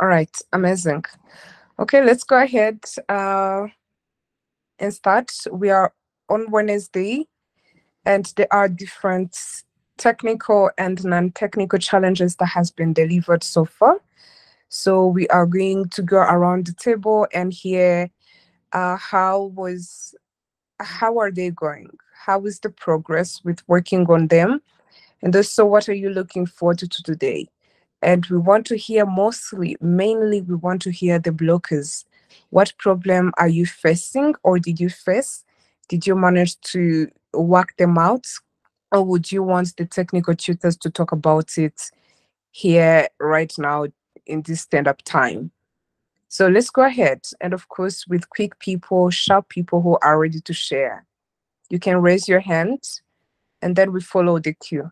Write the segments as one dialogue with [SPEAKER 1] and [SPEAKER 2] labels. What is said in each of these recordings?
[SPEAKER 1] All right, amazing. Okay, let's go ahead uh, and start. We are on Wednesday, and there are different technical and non-technical challenges that has been delivered so far. So we are going to go around the table and hear uh, how was how are they going? How is the progress with working on them? And also, what are you looking forward to today? And we want to hear mostly, mainly, we want to hear the blockers. What problem are you facing or did you face? Did you manage to work them out? Or would you want the technical tutors to talk about it here right now in this stand-up time? So let's go ahead. And of course, with quick people, sharp people who are ready to share. You can raise your hand and then we follow the cue.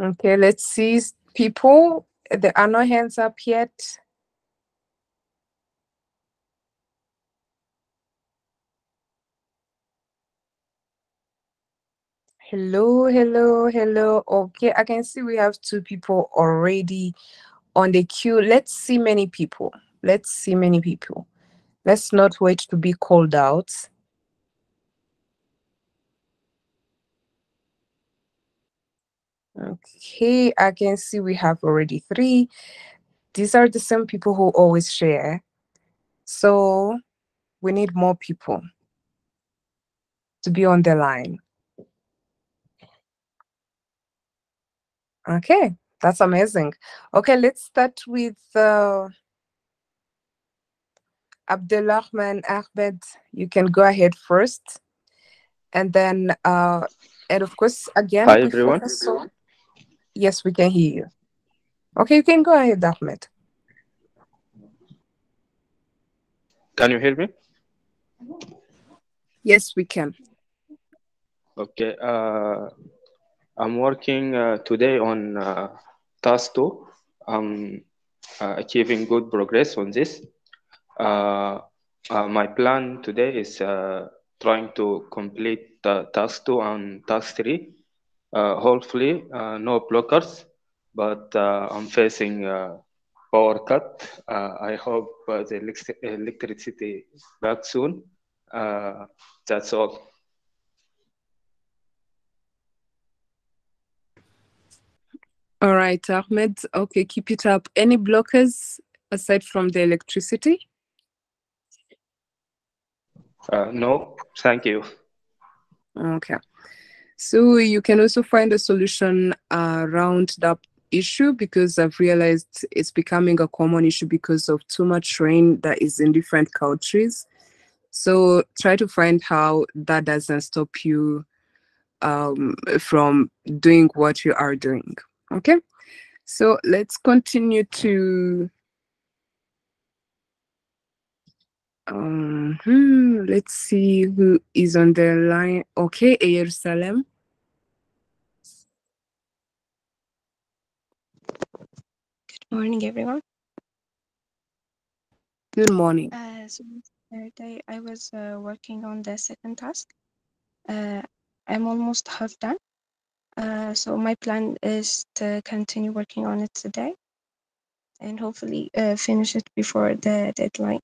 [SPEAKER 1] Okay, let's see people. There are no hands up yet. Hello, hello, hello. Okay, I can see we have two people already on the queue. Let's see many people. Let's see many people. Let's not wait to be called out. Okay, I can see we have already three. These are the same people who always share. So we need more people to be on the line. Okay, that's amazing. Okay, let's start with uh, Abdelrahman Ahmed. You can go ahead first. And then, uh, and of course, again,
[SPEAKER 2] Hi, everyone.
[SPEAKER 1] Yes, we can hear you. Okay, you can go ahead, Ahmed.
[SPEAKER 2] Can you hear me?
[SPEAKER 1] Yes, we can.
[SPEAKER 2] Okay. Uh, I'm working uh, today on uh, task two. I'm uh, achieving good progress on this. Uh, uh, my plan today is uh, trying to complete uh, task two and task three. Uh, hopefully, uh, no blockers, but uh, I'm facing power cut. Uh, I hope uh, the elec- electricity back soon. Uh, that's all.
[SPEAKER 1] All right, Ahmed. Okay, keep it up. Any blockers aside from the electricity?
[SPEAKER 2] Uh, no, thank you.
[SPEAKER 1] Okay. So you can also find a solution around that issue because I've realized it's becoming a common issue because of too much rain that is in different countries. So try to find how that doesn't stop you um, from doing what you are doing. Okay. So let's continue to um, hmm, let's see who is on the line. Okay, Ayer Salem.
[SPEAKER 3] Morning, everyone.
[SPEAKER 1] Good morning.
[SPEAKER 3] Uh, so yesterday I was uh, working on the second task. Uh, I'm almost half done. Uh, so my plan is to continue working on it today and hopefully uh, finish it before the deadline.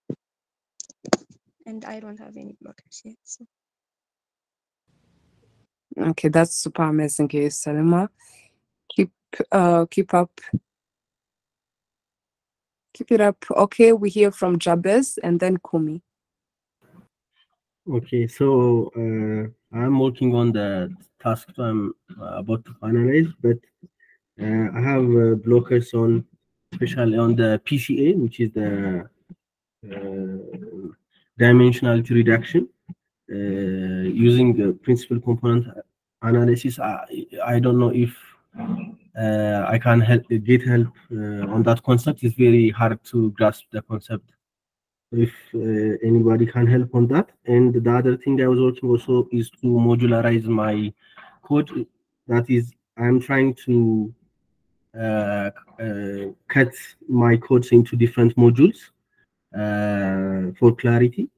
[SPEAKER 3] And I don't have any blockers yet. So.
[SPEAKER 1] Okay, that's super amazing, Ayer Salema. Keep uh keep up. Keep it up. Okay, we hear from Jabez and then Kumi.
[SPEAKER 4] Okay, so uh, I'm working on the task I'm about to finalize, but uh, I have uh, blockers on, especially on the PCA, which is the uh, dimensionality reduction. Uh, using the principal component analysis, I, I don't know if uh, I can help get help uh, on that concept. It's very hard to grasp the concept if uh, anybody can help on that. And the other thing I was working also is to modularize my code. That is, I'm trying to uh, uh, cut my codes into different modules uh, for clarity.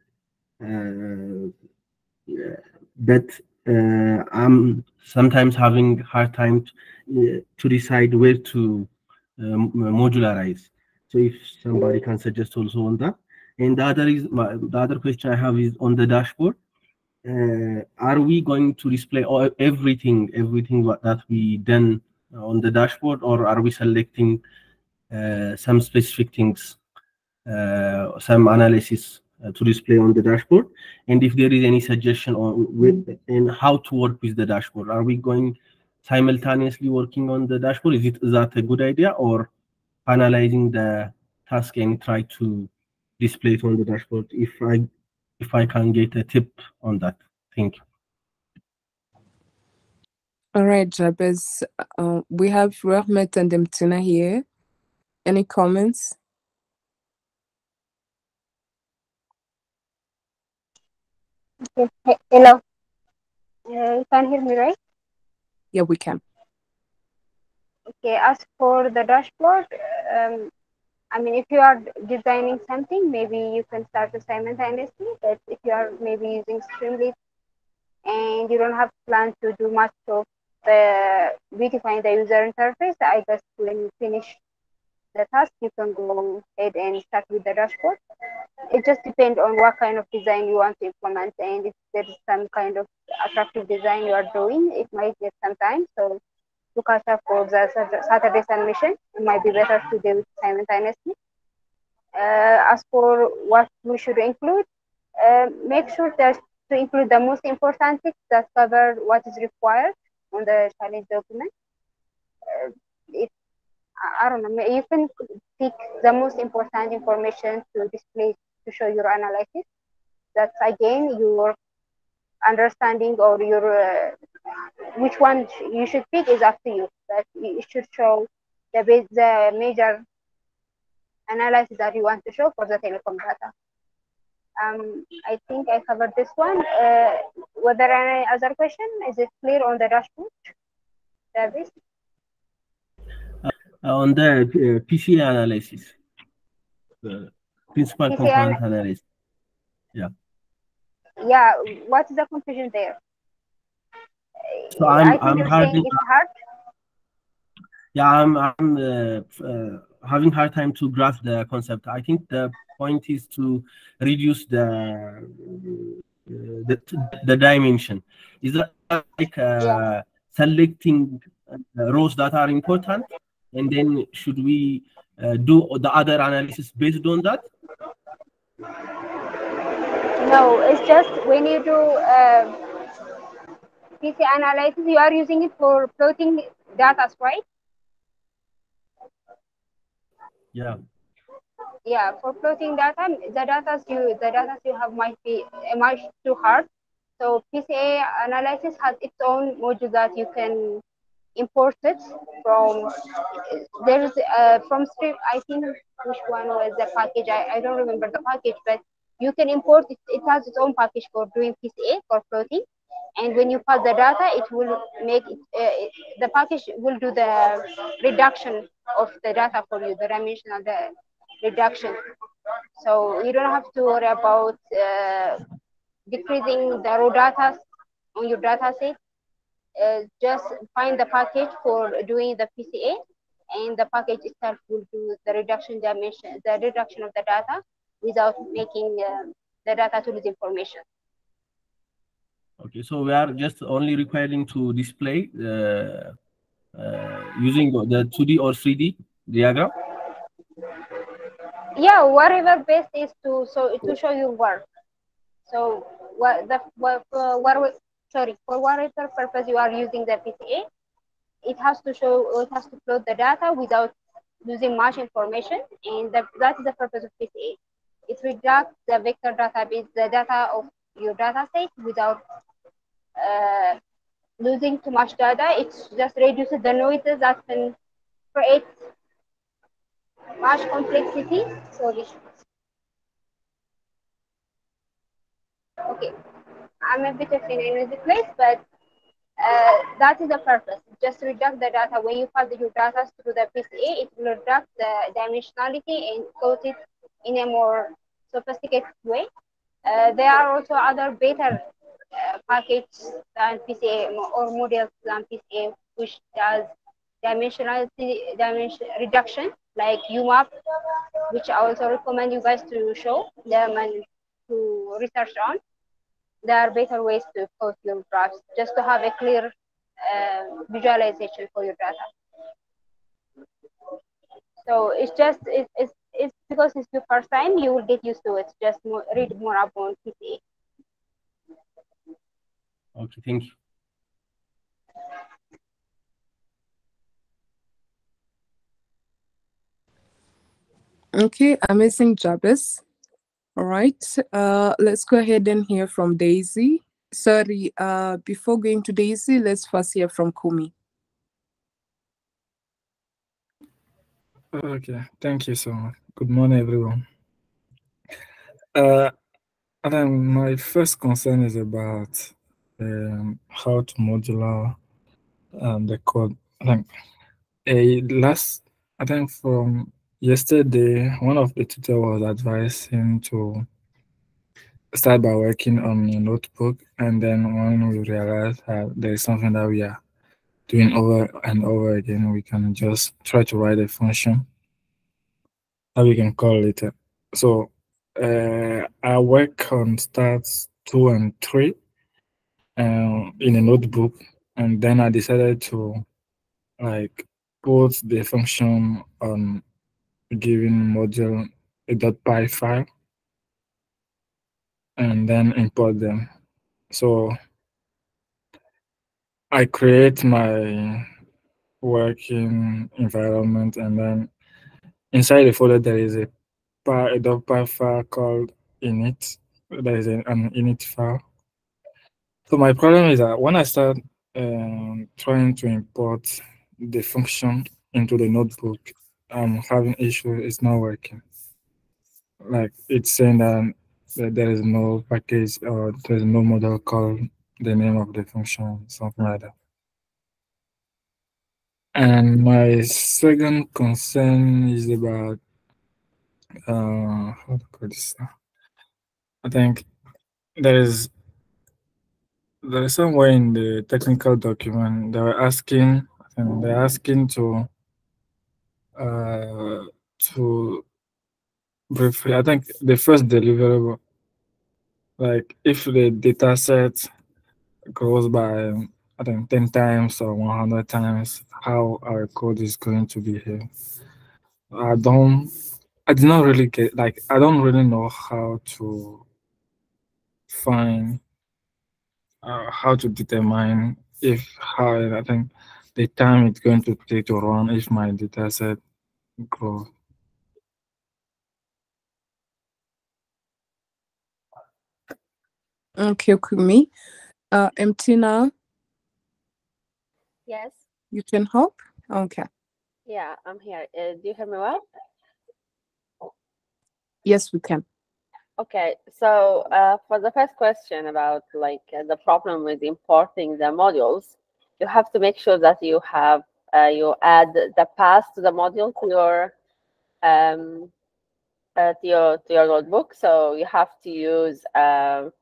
[SPEAKER 4] Uh, but uh, I'm sometimes having hard time to, to decide where to um, modularize. So if somebody can suggest also on that. And the other is my, the other question I have is on the dashboard. Uh, are we going to display all, everything, everything that we done on the dashboard, or are we selecting uh, some specific things, uh, some analysis uh, to display on the dashboard? And if there is any suggestion on with and how to work with the dashboard, are we going simultaneously working on the dashboard? Is it is that a good idea, or analyzing the task and try to display it on the dashboard? If I if I can get a tip on that, thank you.
[SPEAKER 1] All right, Jabez. Uh, we have Rahmat and Mtina here. Any comments?
[SPEAKER 5] Okay. He- Hello. Uh, you can hear me, right?
[SPEAKER 1] Yeah, we can.
[SPEAKER 5] Okay. As for the dashboard, um, I mean, if you are designing something, maybe you can start the simultaneously. But if you are maybe using Streamlit and you don't have plans to do much of the beautifying the user interface, I guess when you finish the task, you can go ahead and start with the dashboard. It just depends on what kind of design you want to implement, and if there is some kind of attractive design you are doing, it might take some time. So to catch up for the Sat- Saturday submission, it might be better to do it simultaneously. Uh, as for what we should include, uh, make sure that to include the most important things that cover what is required on the challenge document. Uh, I- don't know, you can pick the most important information to display to show your analysis. That's again your understanding or your uh, which one you should pick is up to you. But you should show the the major analysis that you want to show for the telecom data. Um, I think I covered this one. Uh, were there any other question? Is it clear on the dashboard? Davis?
[SPEAKER 4] On the uh, PCA analysis, the principal
[SPEAKER 5] PCA
[SPEAKER 4] component analysis.
[SPEAKER 5] Yeah, Yeah. what is the confusion there?
[SPEAKER 4] So
[SPEAKER 5] I
[SPEAKER 4] I'm I'm
[SPEAKER 5] you're saying
[SPEAKER 4] hardly
[SPEAKER 5] it's hard.
[SPEAKER 4] yeah I'm I'm uh, uh, having hard time to grasp the concept. I think the point is to reduce the uh, the, the dimension. Is that like uh, selecting uh, rows that are important, and then should we uh, do the other analysis based on that?
[SPEAKER 5] No, it's just when you do uh, PC analysis, you are using it for plotting data, right?
[SPEAKER 4] Yeah.
[SPEAKER 5] Yeah, for plotting data, the data you the data you have might be much too hard. So PCA analysis has its own module that you can import it from. There's uh, from stream. I think which one was the package? I, I don't remember the package, but you can import it. It has its own package for doing PCA for plotting. And when you pass the data, it will make it, uh, the package will do the reduction of the data for you, the dimensional the reduction. So you don't have to worry about uh, decreasing the raw data on your data set. Uh, just find the package for doing the PCA, and the package itself will do the reduction dimension, the reduction of the data without making uh, the data to lose information.
[SPEAKER 4] Okay, so we are just only requiring to display uh, uh, using the 2D or 3D diagram.
[SPEAKER 5] Yeah, whatever best is to so to show you work. So what the what uh, what we- sorry for whatever purpose you are using the PCA, it has to show it has to plot the data without losing much information, and that that is the purpose of PCA. It reduces the vector database, the data of your data set without uh, losing too much data. It just reduces the noises that can create much complexity. Sorry. Okay, I'm a bit of in a noisy place, but uh, that is the purpose. Just reduce the data. When you pass your data through the PCA, it will reduce the dimensionality and code it in a more sophisticated way. Uh, there are also other better uh, packages than PCA or models than PCA, which does dimensionality dimension reduction, like UMAP, which I also recommend you guys to show them and to research on. There are better ways to code your graphs just to have a clear uh, visualization for your data. So it's just it's, it's it's because it's your first time you will get used to it. Just more, read more about PCA.
[SPEAKER 4] Okay, thank you.
[SPEAKER 1] Okay, amazing Jabez. All right, uh, let's go ahead and hear from Daisy. Sorry, uh, before going to Daisy, let's first hear from Kumi.
[SPEAKER 6] Okay, thank you so much. Good morning, everyone. Uh, think my first concern is about um, how to modular um, the code. I think a last, I think from yesterday, one of the tutor was advising to start by working on a notebook, and then when we realize that there is something that we are doing over and over again, we can just try to write a function that we can call later. So uh, I work on stats two and three um, in a notebook, and then I decided to like put the function on given module a .py file and then import them. So I create my working environment and then inside the folder there is a, a .py file called init. There is an, an init file. So my problem is that when I start um, trying to import the function into the notebook, I'm having issue. It's not working. Like it's saying that, that there is no package or there's no model called the name of the function, something like that. And my second concern is about uh, how to call this? I think there is there is somewhere in the technical document they were asking and they're asking to uh, to briefly I think the first deliverable like if the data set grows by I think 10 times or 100 times how our code is going to behave. I don't, I did not really get, like, I don't really know how to find, uh, how to determine if how, I think the time it's going to take to run if my data set grows.
[SPEAKER 1] Okay, Kumi. Uh, Mtina,
[SPEAKER 7] Yes.
[SPEAKER 1] you can help? Okay.
[SPEAKER 7] Yeah, I'm here. Uh, do you hear me well?
[SPEAKER 1] Yes, we can.
[SPEAKER 7] Okay, so uh, for the first question about like uh, the problem with importing the modules, you have to make sure that you have uh, you add the path to the module to your um, uh, to your to your notebook. So you have to use um,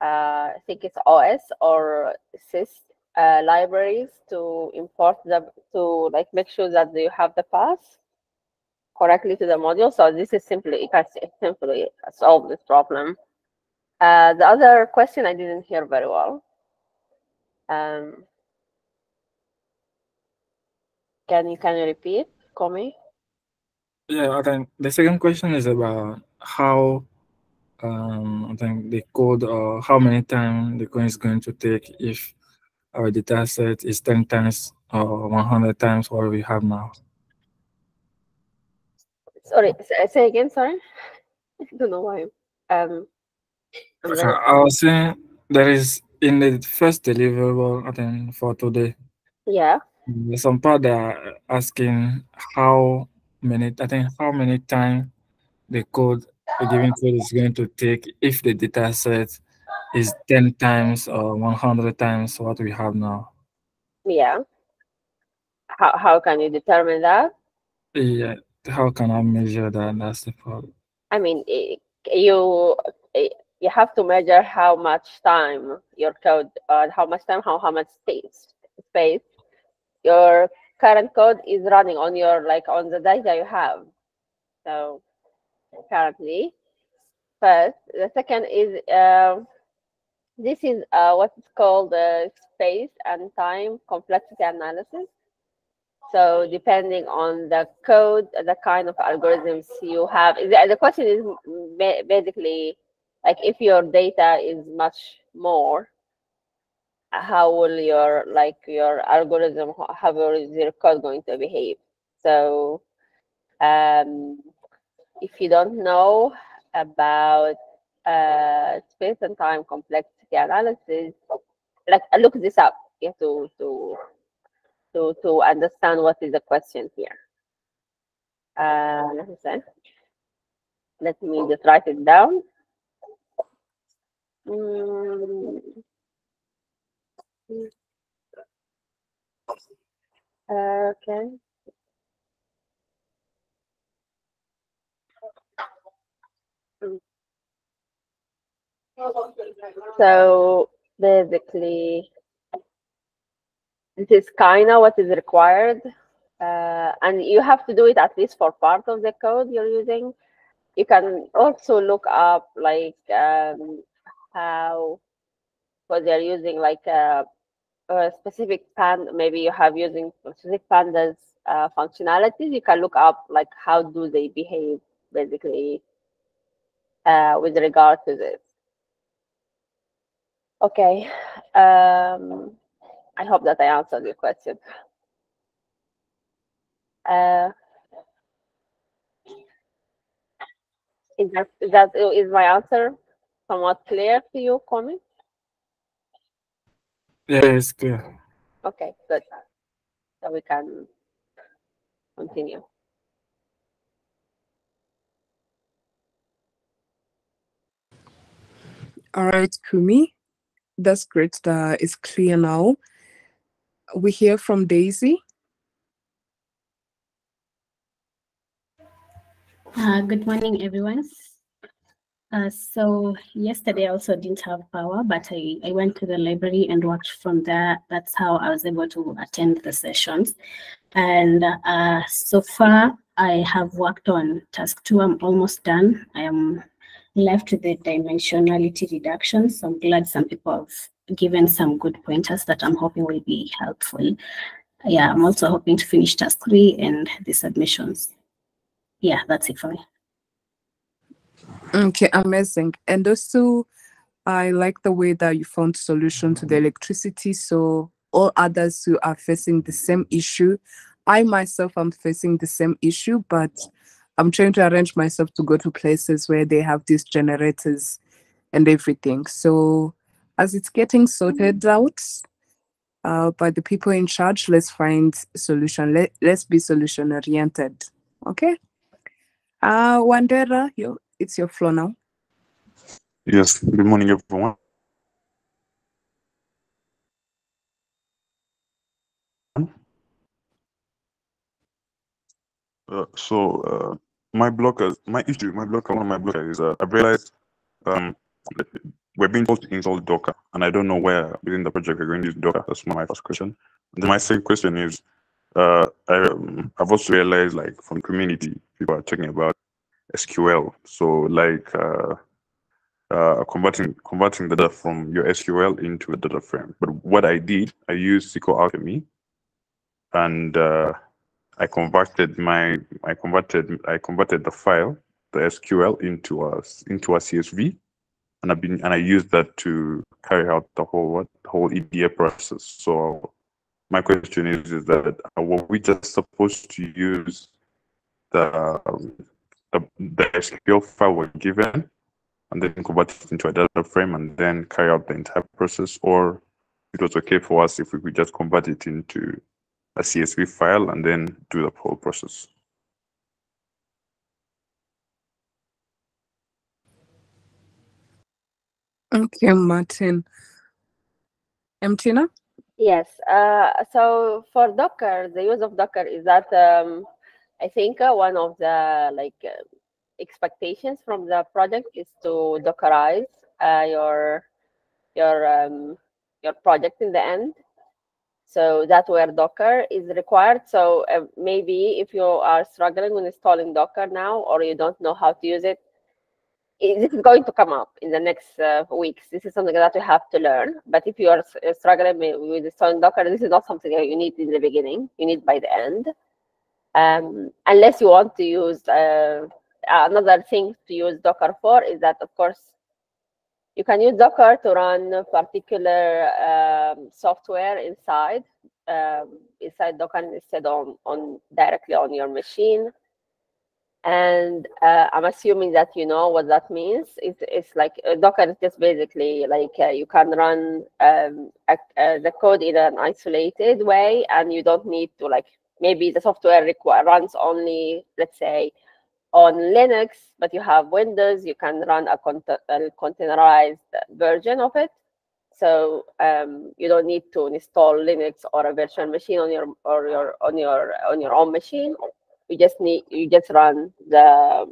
[SPEAKER 7] uh, I think it's OS or sys uh, libraries to import them to like make sure that you have the path correctly to the module. So this is simply you can simply solve this problem. Uh, the other question I didn't hear very well. Um, can you can you repeat, Komi?
[SPEAKER 6] Yeah, I think the second question is about how um, I think the code or how many time the coin is going to take if our data set is 10 times or 100 times what we have now.
[SPEAKER 7] Sorry, say, say again. Sorry, I don't know why. Um,
[SPEAKER 6] Okay, I was saying there is in the first deliverable, I think for today,
[SPEAKER 7] yeah.
[SPEAKER 6] Some part are asking how many, I think how many time the code, the given code is going to take if the data set is 10 times or 100 times what we have now.
[SPEAKER 7] Yeah. How, how can you determine that?
[SPEAKER 6] Yeah, how can I measure that? That's the problem.
[SPEAKER 7] I mean, you you have to measure how much time your code, uh, how much time, how, how much space, space your current code is running on your, like on the data you have. So currently, first, the second is, uh, this is uh, what is called uh, space and time complexity analysis. So depending on the code, the kind of algorithms you have, the, the question is ba- basically like if your data is much more, how will your like your algorithm, how is your code going to behave? So um, if you don't know about uh, space and time complexity analysis, like look this up yeah, to to to to understand what is the question here. Uh, let me. Let me just write it down. Mm. Okay. So basically, this is kind of what is required. Uh, and you have to do it at least for part of the code you're using. You can also look up like um, how, what they're using like a, a specific pan, maybe you have using specific pandas uh, functionalities. You can look up like how do they behave basically uh, with regard to this. Okay. Um, I hope that I answered your question. Uh, is that is that is my answer somewhat clear to you, Kwame?
[SPEAKER 6] Yeah, it's clear.
[SPEAKER 7] Okay, good. So we can continue.
[SPEAKER 1] All right, Kumi. That's great. That is clear now. We hear from Daisy.
[SPEAKER 8] Uh, good morning, everyone. Uh, so yesterday I also didn't have power, but I, I went to the library and watched from there. That's how I was able to attend the sessions. And uh, so far I have worked on task two. I'm almost done. I am left with the dimensionality reduction. So I'm glad some people have given some good pointers that I'm hoping will be helpful. Yeah, I'm also hoping to finish task three and the submissions. Yeah, that's it for me.
[SPEAKER 1] Okay, amazing. And also, I like the way that you found solution to the electricity. So all others who are facing the same issue, I myself am facing the same issue, but I'm trying to arrange myself to go to places where they have these generators and everything. So as it's getting sorted out uh, by the people in charge, let's find solution. Let, let's be solution oriented. Okay. Uh, Wandera, you, it's your floor now.
[SPEAKER 9] Yes, good morning, everyone. Uh, so, uh, my blocker, my issue, my blocker, one of my blockers is uh, I've realized um, we're being told to install Docker, and I don't know where within the project we're going to use Docker. That's my first question. And then my second question is, uh, I, um, I've also realized, like, from community, people are talking about SQL. So, like, uh, uh, converting converting the data from your SQL into a data frame. But what I did, I used SQL Alchemy, and uh, I converted my I converted I converted the file, the SQL into a into a CSV, and I've been and I used that to carry out the whole what the whole EDA process. So my question is is that uh, were we just supposed to use the um, the, the SQL file we're given and then convert it into a data frame and then carry out the entire process, or it was okay for us if we could just convert it into a CSV file and then do the whole process.
[SPEAKER 1] Okay, Martin. Emtina?
[SPEAKER 7] Yes. Uh, so for Docker, the use of Docker is that um, I think uh, one of the like uh, expectations from the project is to Dockerize uh, your your um, your project in the end. So that's where Docker is required. So uh, maybe if you are struggling with installing Docker now, or you don't know how to use it, this is going to come up in the next uh, weeks. This is something that you have to learn. But if you are struggling with with installing Docker, this is not something that you need in the beginning. You need by the end, um, unless you want to use. Uh, another thing to use Docker for is that, of course, you can use Docker to run particular um, software inside um, inside Docker instead on on directly on your machine. And uh, I'm assuming that you know what that means. It's, it's like uh, Docker is just basically like uh, you can run um, uh, the code in an isolated way, and you don't need to like maybe the software runs only let's say on Linux, but you have Windows, you can run a, cont- a containerized version of it. So um, you don't need to install Linux or a virtual machine on your or your on your on your own machine. You just need you just run the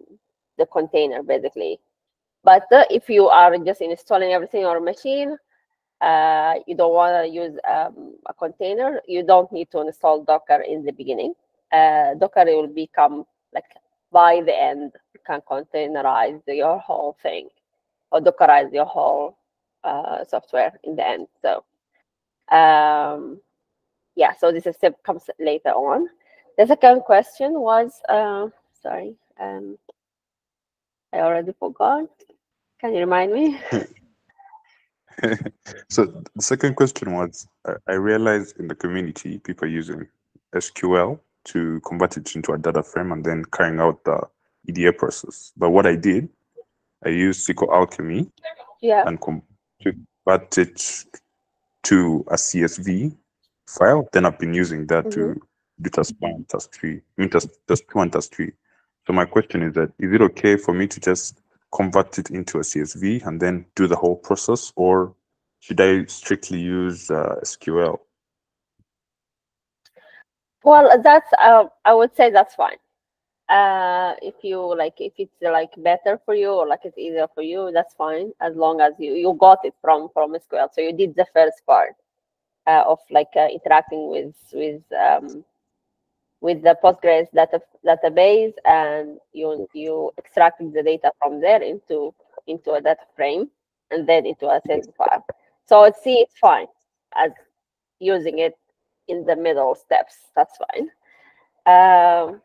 [SPEAKER 7] the container basically. But uh, if you are just installing everything on your machine, uh, you don't want to use um, a container. You don't need to install Docker in the beginning. Uh, Docker will become like by the end you can containerize your whole thing or dockerize your whole uh, software in the end so um, yeah so this step comes later on the second question was uh, sorry um, i already forgot can you remind me
[SPEAKER 9] so the second question was I, I realized in the community people are using SQL to convert it into a data frame and then carrying out the EDA process. But what I did, I used SQL Alchemy
[SPEAKER 7] yeah
[SPEAKER 9] and convert it to a CSV file. Then I've been using that to mm-hmm. do task one, task three, I mean task, task two and task three. So my question is that is it okay for me to just convert it into a CSV and then do the whole process, or should I strictly use uh, SQL?
[SPEAKER 7] well that's uh, i would say that's fine uh if you like if it's like better for you or like it's easier for you that's fine as long as you you got it from from sql so you did the first part uh, of like uh, interacting with with um with the postgres data database and you you extracted the data from there into into a data frame and then into a CSV file. So see it's fine as using it in the middle steps. That's fine. Um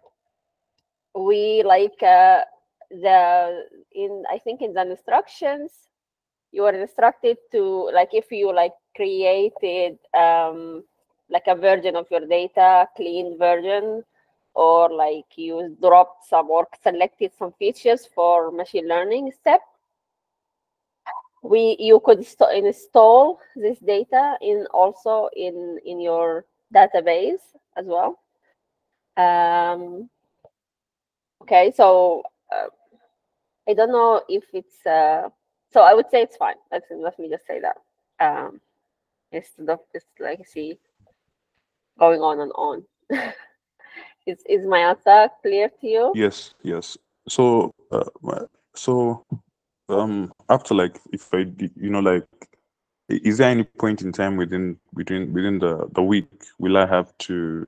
[SPEAKER 7] we like uh, the in i think in the instructions you are instructed to like if you like created um like a version of your data clean version or like you dropped some or selected some features for machine learning step. We you could st- install this data in also in in your database as well. Um okay so uh, i don't know if it's uh so i would say it's fine. Let, let me just say that. Um it's the it's like see going on and on is is my answer clear to you
[SPEAKER 9] Yes, yes. So, uh, so, um, after like, if I, you know, like, is there any point in time within within within the the week will I have to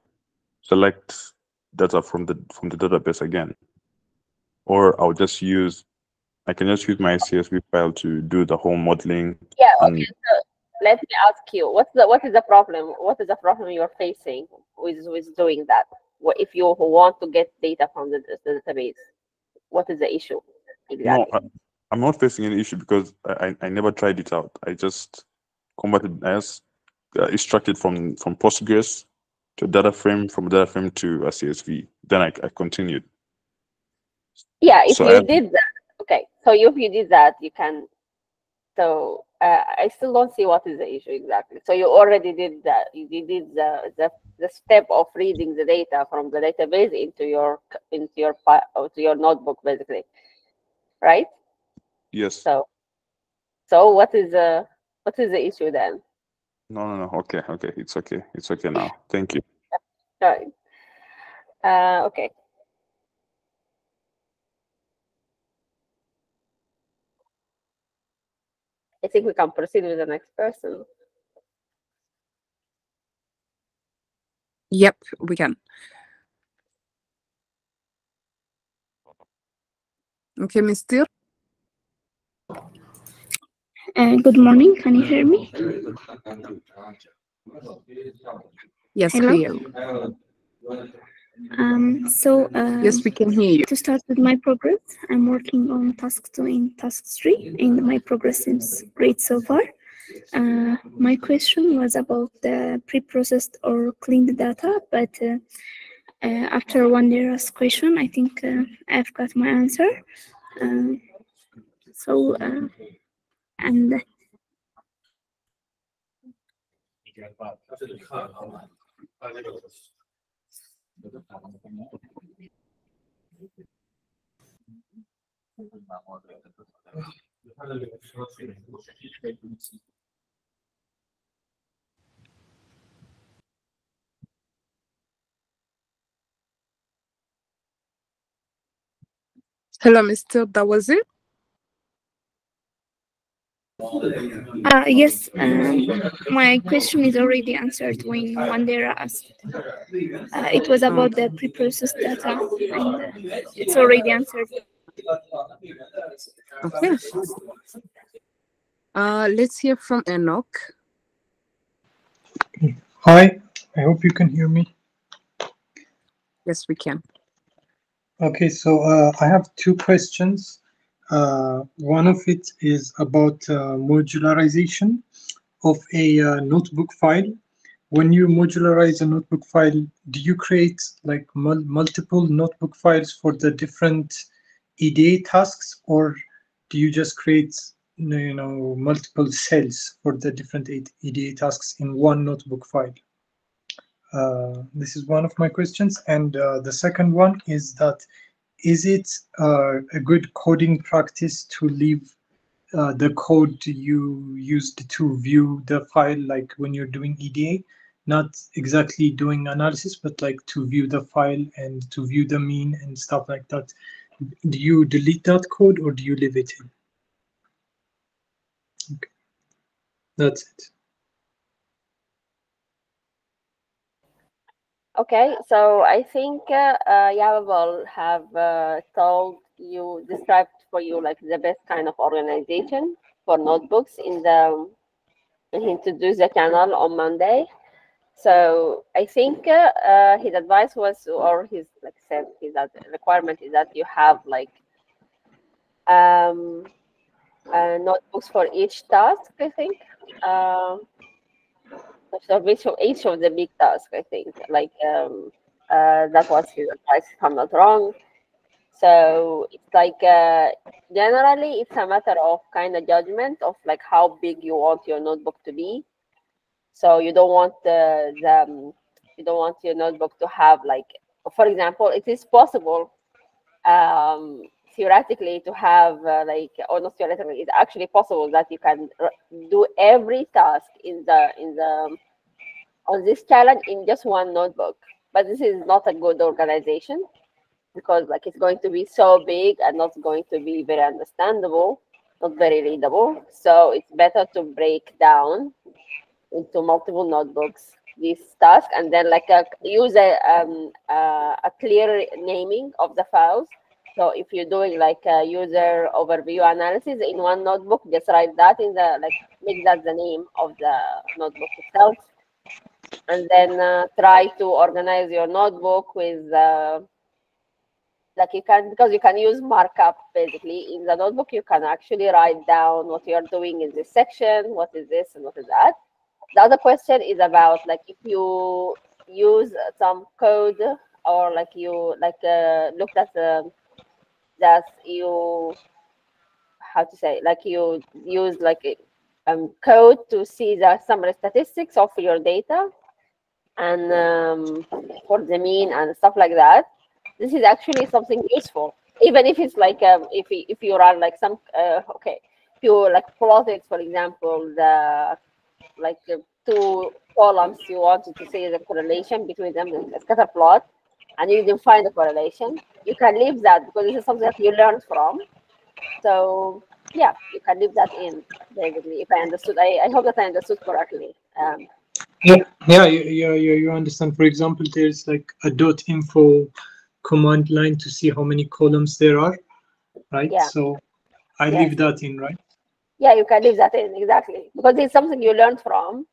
[SPEAKER 9] select data from the from the database again, or I'll just use, I can just use my CSV file to do the whole modeling.
[SPEAKER 7] yeah okay so let me ask you what's the what is the problem what is the problem you're facing with with doing that what if you want to get data from the, the database what is the issue
[SPEAKER 9] No,
[SPEAKER 7] exactly
[SPEAKER 9] I, I'm not facing any issue because I, I I never tried it out. I just converted, I just uh, extracted from from Postgres to data frame, from data frame to a CSV. Then I, I continued.
[SPEAKER 7] yeah if
[SPEAKER 9] So
[SPEAKER 7] you
[SPEAKER 9] I-
[SPEAKER 7] did that okay so if you did that you can so uh, i still don't see what is the issue exactly so you already did that you did the the, the step of reading the data from the database into your into your file to your notebook basically right
[SPEAKER 9] Yes.
[SPEAKER 7] so So what is the what is the issue then?
[SPEAKER 9] No, no, no. Okay, okay. It's okay. It's okay now. Thank you.
[SPEAKER 7] Right. Uh, okay. I think we can proceed with the next person.
[SPEAKER 1] Yep, we can. Okay, Mr.
[SPEAKER 10] Uh, good morning. Can you hear me?
[SPEAKER 1] Yes,
[SPEAKER 10] Hello?
[SPEAKER 1] clear.
[SPEAKER 10] Um, so uh,
[SPEAKER 1] Yes, we can hear you.
[SPEAKER 10] to start with my progress, I'm working on task two in task three, and my progress seems great so far. Uh, my question was about the pre-processed or cleaned data, but uh, uh, after one Wandera's question, I think uh, I've got my answer. Um, so, uh, and
[SPEAKER 1] Hello, Mr. That was it?
[SPEAKER 10] Uh, yes, um, my question is already answered when Wandera asked. Uh, it was about the pre-processed data, and uh, it's already answered.
[SPEAKER 1] Okay. Uh, let's hear from Enoch.
[SPEAKER 11] Hi, I hope you can hear me.
[SPEAKER 1] Yes, we can.
[SPEAKER 11] Okay, so uh, I have two questions. Uh, one of it is about uh, modularization of a uh, notebook file. When you modularize a notebook file, do you create like mul multiple notebook files for the different EDA tasks, or do you just create you know multiple cells for the different EDA tasks in one notebook file? Uh, this is one of my questions. And uh, the second one is that is it uh, a good coding practice to leave uh, the code you used to view the file, like when you're doing EDA, not exactly doing analysis, but like to view the file and to view the mean and stuff like that. Do you delete that code or do you leave it in? Okay. That's it.
[SPEAKER 7] Okay, so I think uh, uh, Yabebal have uh, told you, described for you like the best kind of organization for notebooks in the, he introduced the channel on Monday. So I think uh, uh, his advice was, or his, like said, his requirement is that you have like um, uh, notebooks for each task, I think. So each of each of the big tasks, I think. Like um, uh, that was his advice, if I'm not wrong. So it's like uh, generally it's a matter of kind of judgment of like how big you want your notebook to be. So you don't want the, the um, you don't want your notebook to have like, for example, it is possible um, theoretically to have uh, like or not theoretically it's actually possible that you can do every task in the in the on this challenge in just one notebook. But this is not a good organization because like it's going to be so big and not going to be very understandable not very readable. So it's better to break down into multiple notebooks this task and then like a, use a um, uh, a clear naming of the files so if you're doing like a user overview analysis in one notebook, just write that in the like make that the name of the notebook itself, and then uh, try to organize your notebook with uh, like you can because you can use markup basically in the notebook. You can actually write down what you're doing in this section, what is this and what is that. The other question is about like if you use some code or like you like uh, looked at the that you how to say like you use like um, code to see the summary statistics of your data and um, for the mean and stuff like that. This is actually something useful. Even if it's like um, if, if you run like some uh, okay if you like plotted, for example, the like the two columns you wanted to see the correlation between them, the scatter plot, and you didn't find the correlation, you can leave that because this is something that you learned from. So yeah, you can leave that in basically. If I understood, I, I hope that I understood correctly. Um,
[SPEAKER 11] Yeah, yeah, you, you, you, understand. For example, there's like a dot info command line to see how many columns there are, right?
[SPEAKER 7] Yeah.
[SPEAKER 11] So I
[SPEAKER 7] Yes.
[SPEAKER 11] leave that in, right?
[SPEAKER 7] yeah, you can leave that in exactly because it's something you learned from,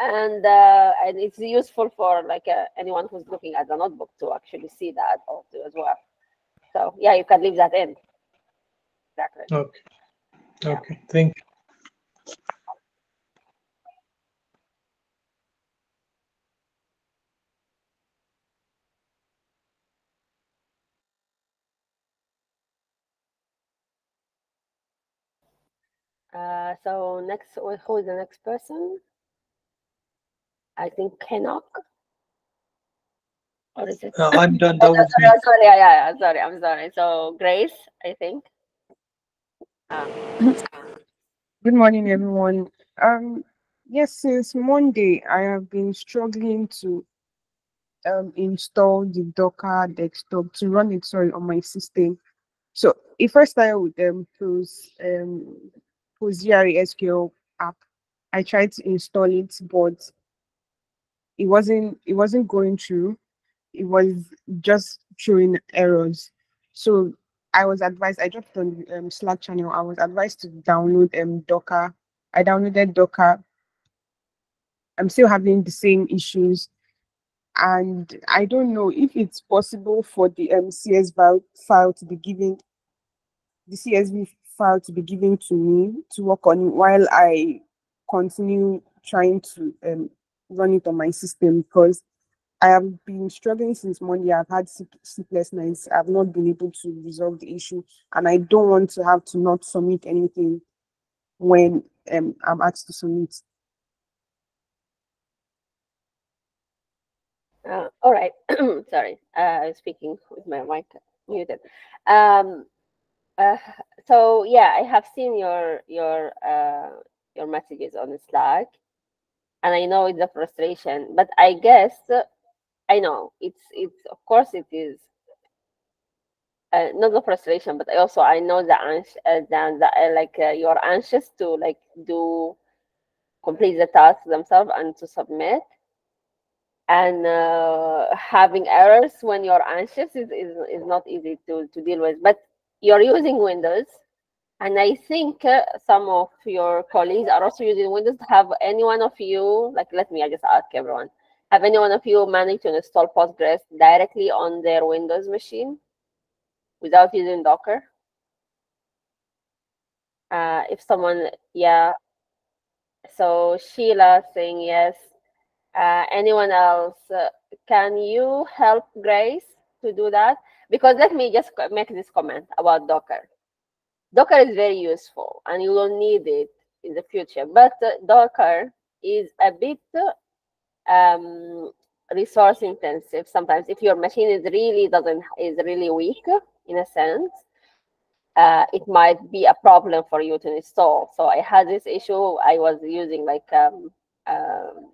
[SPEAKER 7] and uh, and it's useful for like uh, anyone who's looking at the notebook to actually see that also as well. So yeah, you can leave that in. Exactly.
[SPEAKER 11] Okay. Okay, thank you.
[SPEAKER 7] Uh, so next, who who is the next person? I think Kenok. Or is it?
[SPEAKER 11] Uh, I'm done.
[SPEAKER 7] Oh,
[SPEAKER 11] That was
[SPEAKER 7] sorry,
[SPEAKER 11] me.
[SPEAKER 7] sorry, yeah, yeah, yeah, sorry, I'm sorry. So Grace, I think. Um,
[SPEAKER 12] Good morning, everyone. Um, yes, since Monday, I have been struggling to um install the Docker desktop to run it sorry on my system. So if I started with um Pros um Postgre SQL app, I tried to install it, but it wasn't it wasn't going through. It was just showing errors. So I was advised, I dropped on um, Slack channel, I was advised to download um Docker. I downloaded Docker. I'm still having the same issues. And I don't know if it's possible for the um, CS file, file to be given, the CSV file to be given to me to work on while I continue trying to um, run it on my system because I have been struggling since Monday. I've had sleep- sleepless nights. I've not been able to resolve the issue, and I don't want to have to not submit anything when um, I'm asked to submit.
[SPEAKER 7] Uh, all right. Sorry, uh, I was speaking with my mic muted. Um, uh, so yeah, I have seen your your uh, your messages on the Slack, and I know it's a frustration. But I guess I know it's it's of course it is uh, not the frustration, but I also I know the anx uh, the, uh, like uh, you're anxious to like do complete the task themselves and to submit and uh, having errors when you're anxious is, is, is not easy to, to deal with but you're using windows and i think uh, some of your colleagues are also using windows. Have any one of you like let me i just ask everyone. Have any one of you managed to install postgres directly on their windows machine without using docker? Uh, if someone yeah. So sheila saying yes. Uh, anyone else uh, can you help grace to do that? Because let me just make this comment about docker docker is very useful and you will need it in the future but uh, docker is a bit um, resource intensive sometimes. If your machine is really doesn't is really weak in a sense uh, it might be a problem for you to install. So i had this issue i was using like um, um,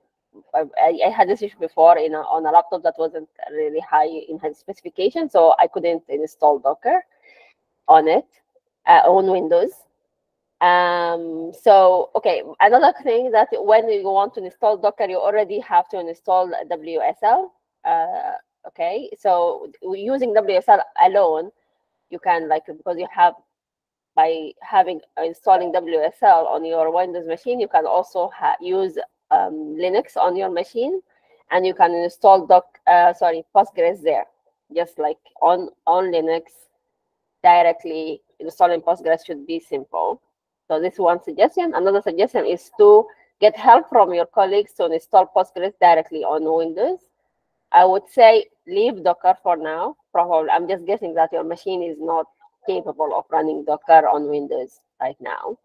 [SPEAKER 7] I, I had this issue before in a, on a laptop that wasn't really high in high specification, so I couldn't install Docker on it uh, on Windows. Um, so okay, another thing that when you want to install Docker, you already have to install WSL. Uh, okay, so using WSL alone, you can like because you have by having installing WSL on your Windows machine, you can also use um, Linux on your machine, and you can install doc uh, sorry Postgres there, just like on on Linux directly installing Postgres should be simple. So this one suggestion. Another suggestion is to get help from your colleagues to install Postgres directly on Windows. I would say leave Docker for now. Probably, I'm just guessing that your machine is not capable of running Docker on Windows right now.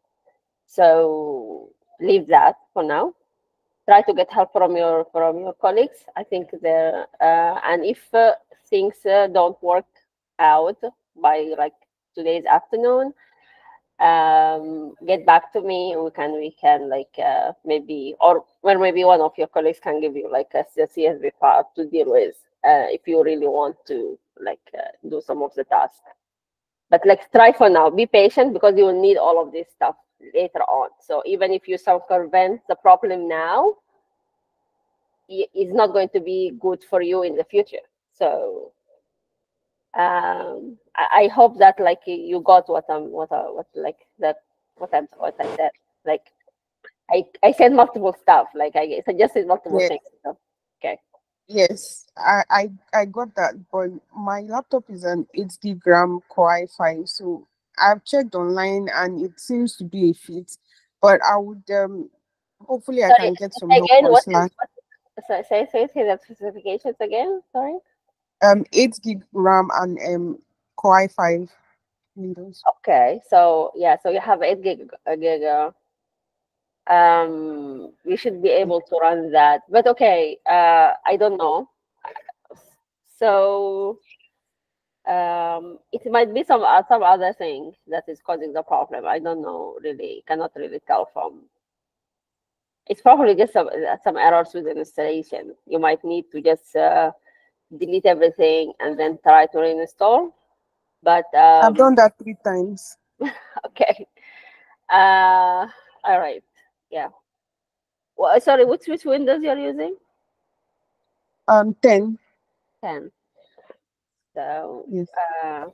[SPEAKER 7] So leave that for now try to get help from your from your colleagues i think there uh, and if uh, things uh, don't work out by like today's afternoon um, get back to me. We can we can like uh, maybe or well maybe one of your colleagues can give you like a, a CSV file to deal with uh, if you really want to like uh, do some of the tasks. But like try for now. Be patient because you will need all of this stuff later on. So even if you circumvent the problem now, it's not going to be good for you in the future. So um, I, I hope that like you got what I'm what I, what like that what I'm what I said. Like I I said multiple stuff. Like I suggested multiple
[SPEAKER 1] Yes.
[SPEAKER 7] things. So, okay.
[SPEAKER 1] Yes, I, I I got that, but my laptop is an 8 gig RAM Core i5, so I've checked online and it seems to be a fit. But I would um hopefully I can get some help
[SPEAKER 7] again.
[SPEAKER 1] on
[SPEAKER 7] What is what, so- say say say the specifications again. Sorry.
[SPEAKER 1] Um, 8 gig RAM and um Core i5 Windows.
[SPEAKER 7] Okay, so yeah, so you have eight gig, uh, gig uh, um, you should be able to run that. But okay, uh, I don't know. So um, it might be some uh, some other thing that is causing the problem. I don't know really. Cannot really tell from. It's probably just some some errors with the installation. You might need to just uh, delete everything and then try to reinstall. But um,
[SPEAKER 1] I've done that three times.
[SPEAKER 7] okay. Uh, all right. Yeah. Well, sorry, which which Windows you're using?
[SPEAKER 1] Um, 10.
[SPEAKER 7] 10. So,
[SPEAKER 1] Yes.
[SPEAKER 7] uh,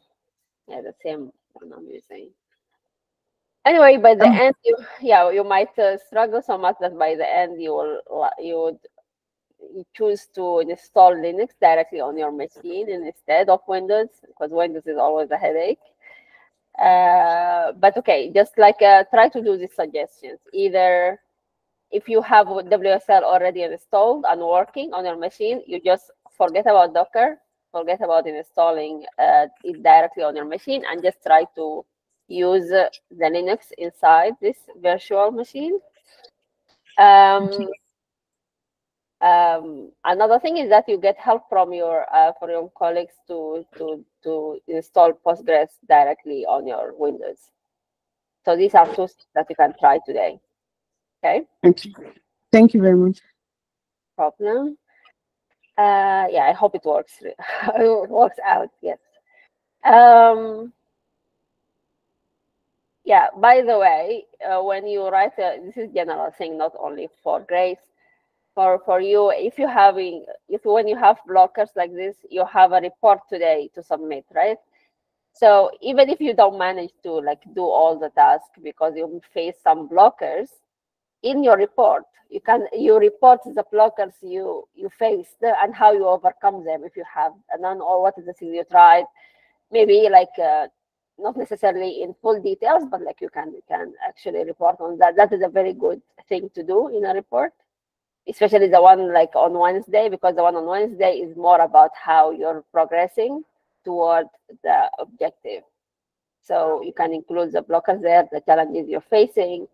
[SPEAKER 7] yeah, the same one I'm using. Anyway, by the
[SPEAKER 1] Um,
[SPEAKER 7] end, you yeah, you might uh, struggle so much that by the end you will you would you choose to install Linux directly on your machine instead of Windows because Windows is always a headache. Uh, but okay, just like uh, try to do these suggestions. Either if you have WSL already installed and working on your machine, you just forget about Docker, forget about installing uh, it directly on your machine, and just try to use the Linux inside this virtual machine. Um, um, another thing is that you get help from your uh, from your colleagues to to to install Postgres directly on your Windows. So these are tools that you can try today. Okay,
[SPEAKER 1] Thank you. Thank you very much.
[SPEAKER 7] problem. Uh, yeah, I hope it works. it works out. Yes. Um, yeah. By the way, uh, when you write, a, this is general thing, not only for Grace. For for you, if you having, if when you have blockers like this, you have a report today to submit, right? So even if you don't manage to like do all the tasks because you face some blockers, in your report you can you report the blockers you you faced and how you overcome them if you have none or what is the thing you tried. Maybe like uh, not necessarily in full details but like you can you can actually report on that. That is a very good thing to do in a report especially the one like on wednesday because the one on wednesday is more about how you're progressing toward the objective. So you can include the blockers there the challenges you're facing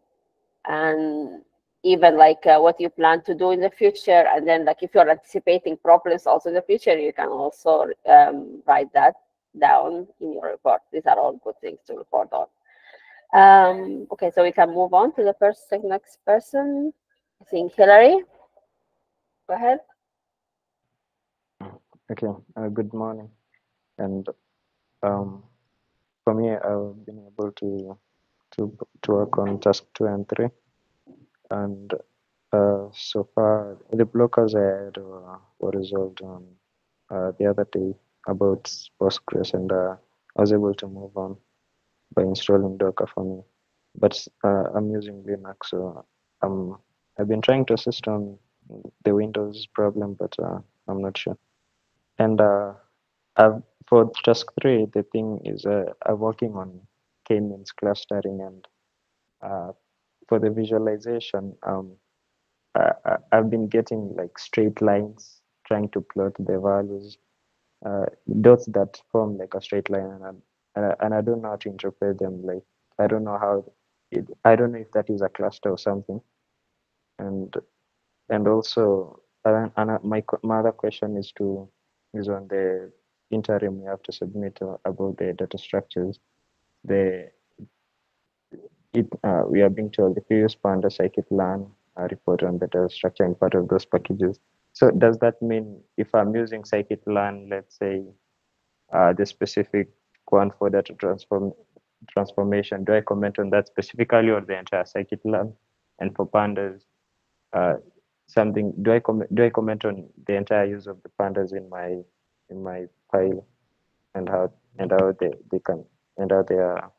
[SPEAKER 7] and even like uh, what you plan to do in the future. And then like if you're anticipating problems also in the future you can also um, write that down in your report. These are all good things to report on. Um, okay so we can move on to the first next person. I think hillary go ahead
[SPEAKER 13] Okay, uh, good morning. And um, for me, I've been able to to to work on task two and three, and uh, so far the blockers I had uh, were resolved on uh, the other day about Postgres, and uh, I was able to move on by installing Docker for me. But uh, I'm using Linux, so um, I've been trying to assist on the Windows problem, but uh, I'm not sure. And uh, I've, for task three, the thing is uh, I'm working on k-means clustering, and uh, for the visualization, um, I, I've been getting like straight lines, trying to plot the values, uh, dots that form like a straight line, and I, and I- and I don't know how to interpret them. Like I don't know how it, I don't know if that is a cluster or something, and and also uh, and my my other question is to is on the interim we have to submit uh, about the data structures the it uh, we are being told you use pandas scikit-learn uh, report on data structure in part of those packages. So does that mean if I'm using scikit-learn, let's say uh, the specific one for data transform transformation, do I comment on that specifically or the entire scikit-learn? And for pandas, something do I comment do I comment on the entire use of the pandas in my in my file and how and how they, they can and how their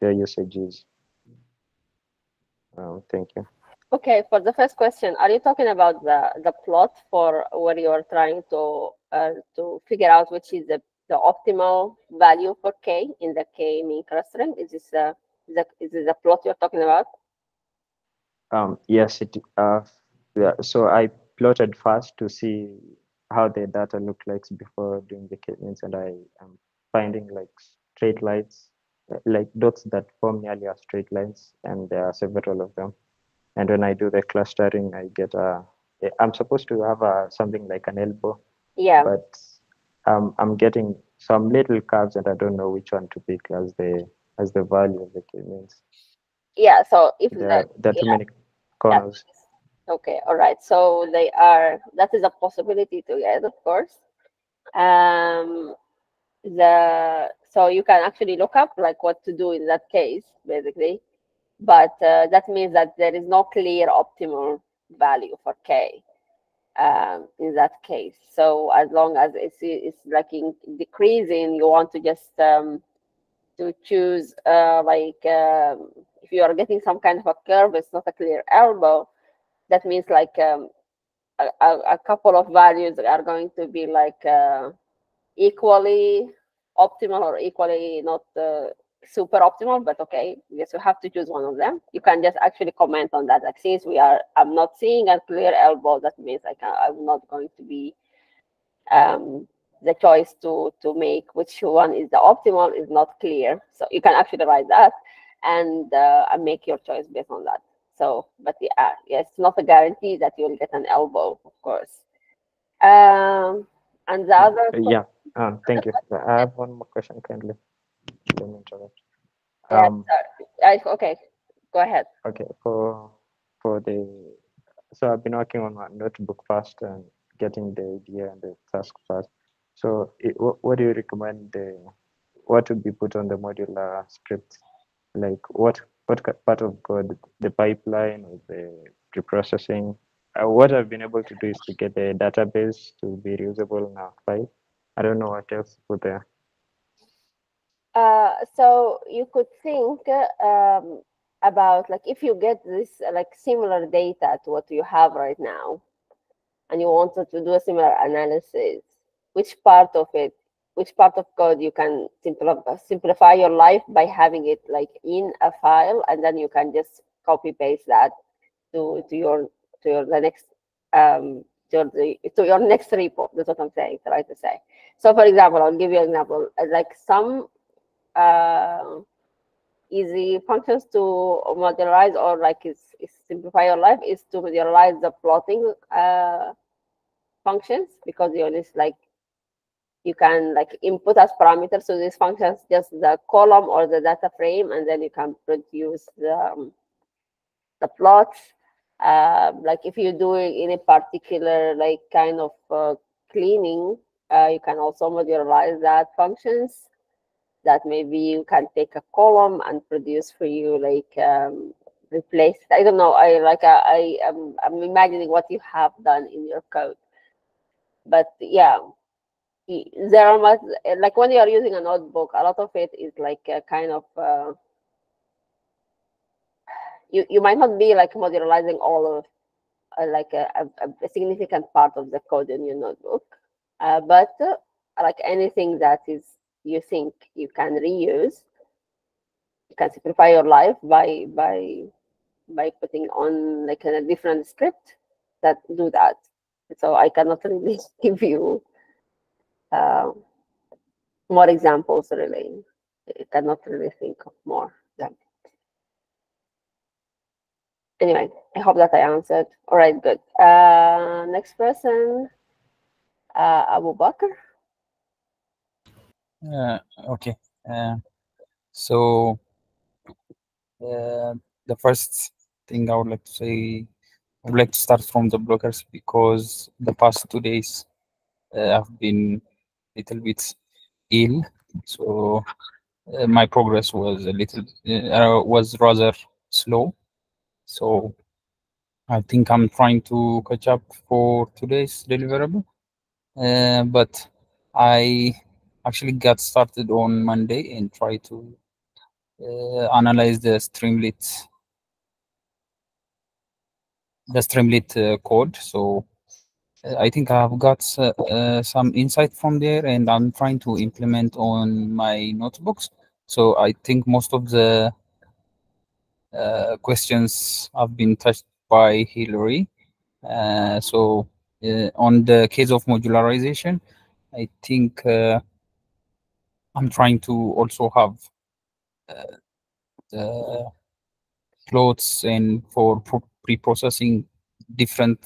[SPEAKER 13] their usage is. Um, thank you.
[SPEAKER 7] Okay, for the first question, are you talking about the the plot for where you are trying to uh, to figure out which is the, the optimal value for k in the k mean clustering? Is this uh, is, this the plot you're talking about?
[SPEAKER 13] Um, yes, it uh, yeah. So I plotted first to see how the data look like before doing the k-means, and I am finding like straight lines, like dots that form nearly as straight lines, and there are several of them. And when I do the clustering, I get a. I'm supposed to have a something like an elbow.
[SPEAKER 7] Yeah.
[SPEAKER 13] But um, I'm getting some little curves, and I don't know which one to pick as the as the value of the k-means.
[SPEAKER 7] Yeah. So if
[SPEAKER 13] There,
[SPEAKER 7] the
[SPEAKER 13] there are too
[SPEAKER 7] yeah.
[SPEAKER 13] many corners.
[SPEAKER 7] Okay, all right. So they are that is a possibility to get, of course. Um the so you can actually look up like what to do in that case, basically. But uh, that means that there is no clear optimal value for k um, in that case. So as long as it's it's like in decreasing, you want to just um, to choose uh, like um, if you are getting some kind of a curve, it's not a clear elbow. That means like um, a, a, couple of values are going to be like uh, equally optimal or equally not uh, super optimal, but okay, yes, you have to choose one of them. You can just actually comment on that. Like since we are, I'm not seeing a clear elbow, that means can, I'm not going to be um, the choice to to make which one is the optimal is not clear. So you can actually write that and uh, make your choice based on that. So, but yeah, yeah, it's not a guarantee that you'll get an elbow, of course. Um, and the other
[SPEAKER 13] Uh, yeah. Um, thank you. I have one more question. Kindly, don't interrupt.
[SPEAKER 7] Yeah,
[SPEAKER 13] Um,
[SPEAKER 7] sorry. I, okay, go ahead.
[SPEAKER 13] okay. For for the so I've been working on my notebook first and getting the idea and the task first. So, it, what, what do you recommend? The what would be put on the modular script? Like what what part of code? The pipeline or the preprocessing? Uh, what I've been able to do is to get the database to be reusable in a file. I don't know what else to put there.
[SPEAKER 7] Uh, so you could think um, about like if you get this like similar data to what you have right now, and you wanted to do a similar analysis, which part of it, which part of code you can simplify simplify your life by having it like in a file, and then you can just copy paste that to to your to your the next um to your, next repo. That's what I'm saying, try to say. So for example, I'll give you an example. uh, Like some uh, easy functions to modularize or like is simplify your life is to modularize the plotting uh, functions because you just like you can like input as parameters to these functions just the column or the data frame and then you can produce the, um, the plots. Uh, like if you're doing any particular like kind of uh, cleaning uh, you can also modularize that functions. That maybe you can take a column and produce for you like um, replace. I don't know i like uh, i am i'm imagining what you have done in your code. But yeah there are much like when you are using a notebook a lot of it is like a kind of uh, you you might not be like modularizing all of uh, like a, a, a significant part of the code in your notebook uh, but uh, like anything that is you think you can reuse you can simplify your life by by by putting on like a different script that do that. So i cannot really give you uh, more examples really i cannot really think of more examples anyway i hope that i answered. All right good. Uh next person uh abu bakr.
[SPEAKER 14] Uh, okay. Uh, so Uh, the first thing I would like to say, I would like to start from the blockers because the past two days uh, I've been little bit ill, so uh, my progress was a little uh, was rather slow. So I think I'm trying to catch up for today's deliverable, uh, but I actually got started on Monday and try to uh, analyze the Streamlit the Streamlit uh, code. So uh, I think I've got uh, uh, some insight from there, and I'm trying to implement on my notebooks. So I think most of the uh, questions have been touched by Hillary. Uh, so uh, on the case of modularization, I think uh, I'm trying to also have the floats and for pre-processing different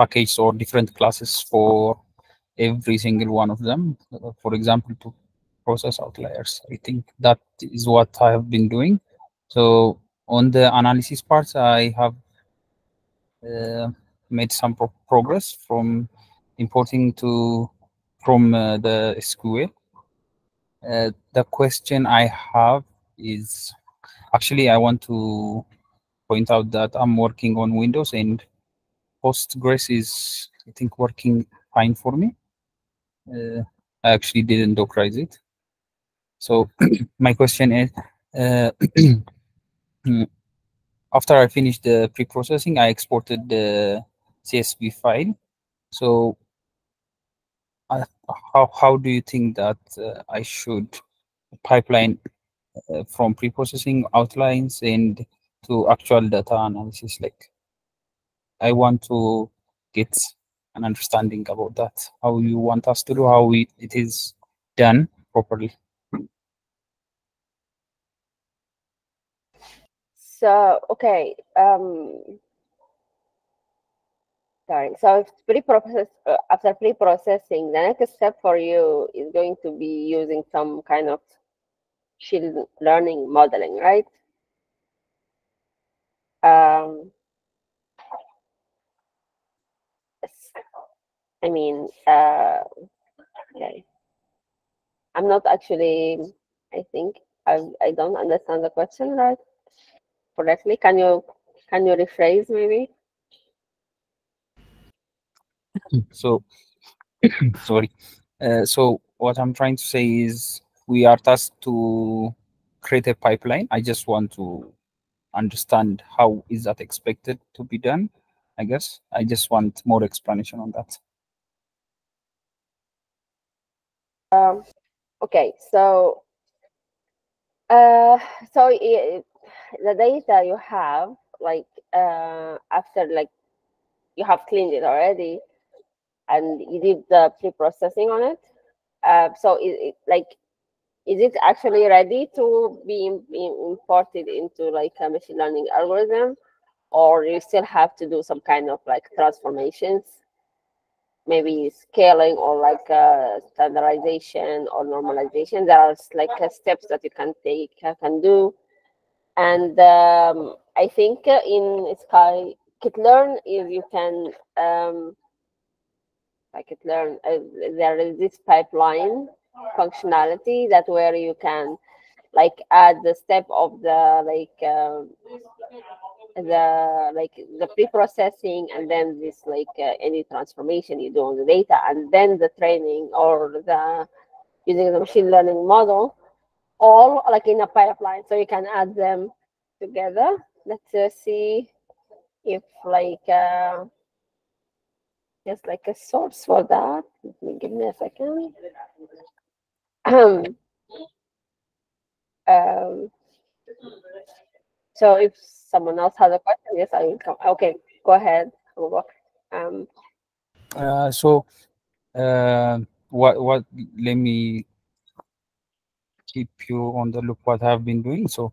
[SPEAKER 14] packages or different classes for every single one of them. For example, to process outliers. I think that is what I have been doing. So on the analysis part, I have uh, made some pro- progress from importing to from uh, the SQL. Uh, the question I have is actually I want to point out that I'm working on Windows and Postgres is I think working fine for me. Uh, I actually didn't Dockerize it. So my question is, uh, mm, after I finished the pre-processing, I exported the CSV file. So uh, how how do you think that uh, I should pipeline uh, from pre-processing outlines and to actual data analysis? Like, I want to get an understanding about that. How you want us to do, how we, it is done properly.
[SPEAKER 7] So, okay. Um, sorry. So, pre-process uh, after pre-processing, the next step for you is going to be using some kind of machine learning modeling, right? Um, I mean, uh, okay. I'm not actually. I think I I don't understand the question right correctly. Can you can you rephrase maybe?
[SPEAKER 14] So, sorry. Uh, so what I'm trying to say is we are tasked to create a pipeline. I just want to understand how is that expected to be done. I guess I just want more explanation on that.
[SPEAKER 7] Um, okay, so uh, so i- the data you have, like uh, after like you have cleaned it already, and you did the pre-processing on it. Uh, so it, it like is it actually ready to be im- imported into like a machine learning algorithm, or you still have to do some kind of like transformations? Maybe scaling or like standardization or normalization. There are like steps that you can take, uh, can do. And um, I think uh, in Sky Kit-Learn, if you can, um, like Kit-Learn, uh, there is this pipeline functionality that where you can like add the step of the like um, the like the pre-processing and then this like uh, any transformation you do on the data and then the training or the using the machine learning model all like in a pipeline. So you can add them together. Let's uh, see if like uh there's like a source for that. Let me give me a second. Um so if someone else has a question yes i will come okay go ahead um
[SPEAKER 14] Uh, so, uh, what what? Let me keep you on the loop. What I've been doing. So,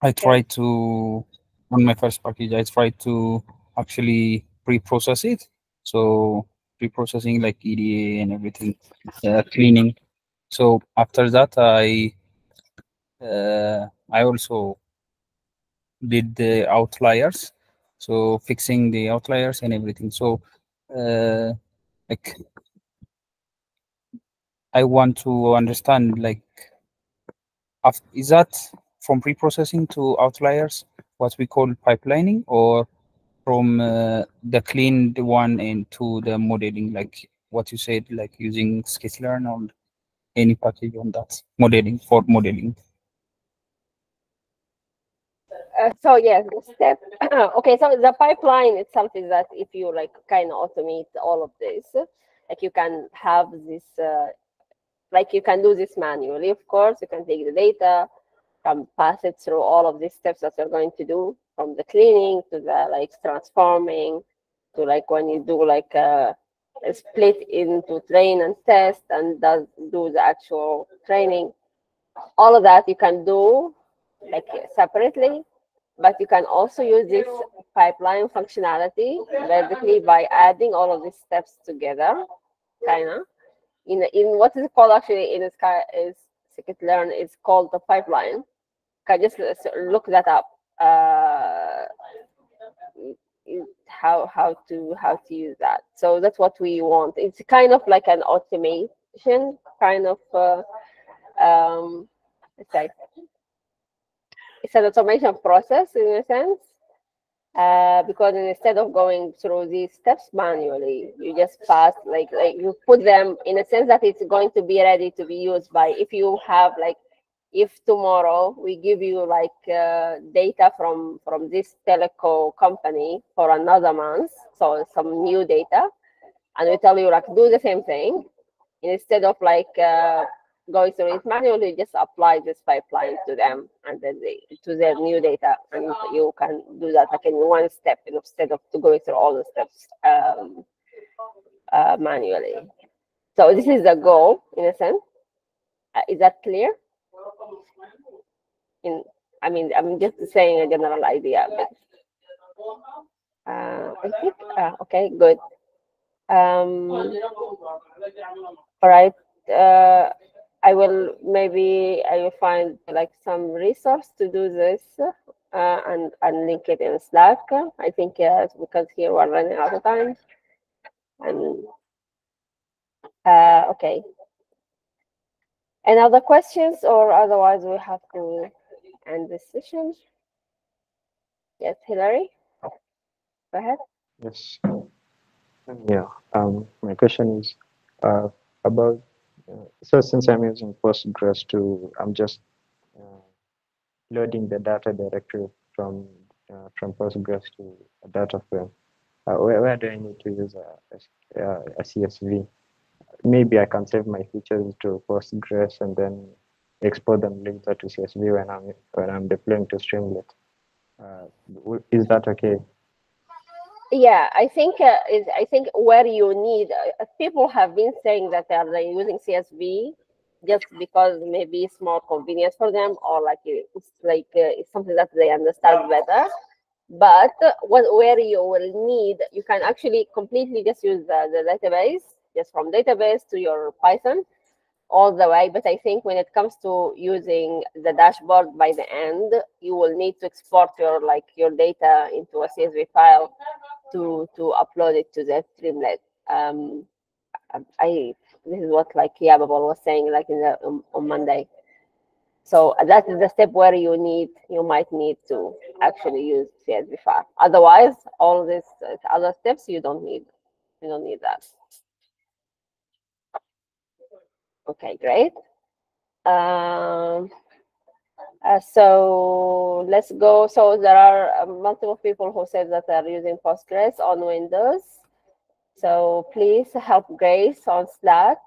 [SPEAKER 14] I try to on my first package. I try to actually pre-process it. So pre-processing like EDA and everything, uh, cleaning. So after that, I uh, I also did the outliers, so fixing the outliers and everything. So, uh, like, I want to understand, like, is that from pre-processing to outliers, what we call pipelining, or from uh, the cleaned one into the modeling, like what you said, like using scikit-learn or any package on that modeling for modeling?
[SPEAKER 7] Uh, so yes, the step. okay, so the pipeline is that if you like kind of automate all of this, like you can have this, uh, like you can do this manually. Of course, you can take the data, can pass it through all of these steps that you're going to do, from the cleaning to the like transforming, to like when you do like a, a split into train and test, and does do the actual training. All of that you can do like separately but you can also use this pipeline functionality basically by adding all of these steps together, kind of. In, in what is it called actually in Sky is scikit-learn is called the pipeline. Can just look that up. Uh, how how to how to use that. So that's what we want. It's kind of like an automation kind of uh, um, let's say it's an automation process in a sense uh, because instead of going through these steps manually you just pass like like you put them in a sense that it's going to be ready to be used by if you have like if tomorrow we give you like uh, data from from this teleco company for another month so some new data and we tell you like do the same thing instead of like uh, going through it manually, just apply this pipeline to them and then they, to their new data, and you can do that like in one step instead of to going through all the steps um, uh, manually. So this is the goal in a sense. Uh, is that clear? In I mean, I'm just saying a general idea, but uh, I think uh, okay, good. Um, all right. Uh, I will maybe I will find like some resource to do this uh, and and link it in Slack. I think yes, because here we're running out of time. And uh, okay. Any other questions, or otherwise we have to end this session? Yes, Hilary. Go ahead.
[SPEAKER 13] Yes. Yeah. Um, my question is uh, about so since I'm using Postgres to, I'm just uh, loading the data directly from uh, from Postgres to a data frame. Uh, where, where do I need to use a, a, a, CSV? Maybe I can save my features to Postgres and then export them later to CSV when I'm when I'm deploying to Streamlit. Uh, is that okay?
[SPEAKER 7] Yeah i think uh, is i think where you need uh, people have been saying that they are like, using csv just because maybe it's more convenient for them or like it's like uh, it's something that they understand better. But what where you will need you can actually completely just use the, the database just from database to your python. All the way but i think when it comes to using the dashboard by the end you will need to export your like your data into a csv file to to upload it to the Streamlit. Um, I this is what like Yabebal was saying like in the um, on Monday. So that is the step where you need you might need to actually use CSV file. Otherwise, all these uh, other steps you don't need. You don't need that. Okay, great. Um, uh, so let's go. So there are uh, multiple people who said that they're using Postgres on Windows. So please help Grace on Slack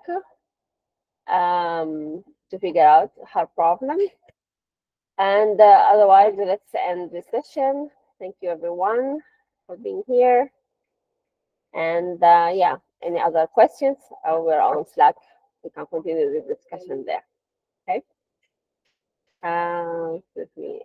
[SPEAKER 7] um, to figure out her problem. And uh, otherwise, let's end the session. Thank you everyone for being here. And uh, yeah, any other questions? Uh, we're on Slack. We can continue the discussion there. Okay. Uh, let me,